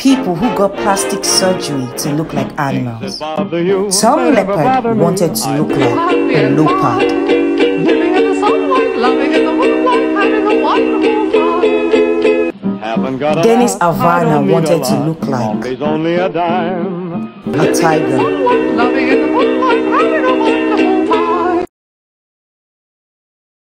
people who got plastic surgery to look like animals. Tom Leppard wanted to look like a leopard. Dennis Avner wanted to look like a tiger.